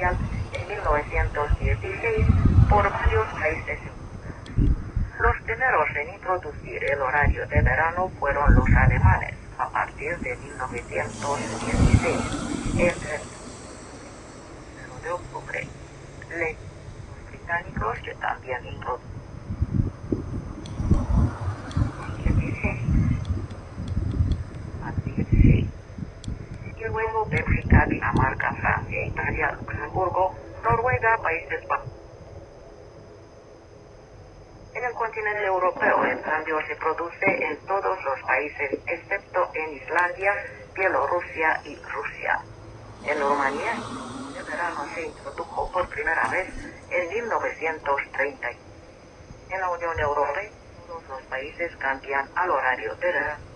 En 1916 por varios países. Los primeros en introducir el horario de verano fueron los alemanes a partir de 1916. El 1 de octubre, los británicos que también introdujeron Luxemburgo, Noruega, Países Bajos. En el continente europeo el cambio se produce en todos los países excepto en Islandia, Bielorrusia y Rusia. En Rumanía, el verano se introdujo por primera vez en 1930. En la Unión Europea, todos los países cambian al horario de verano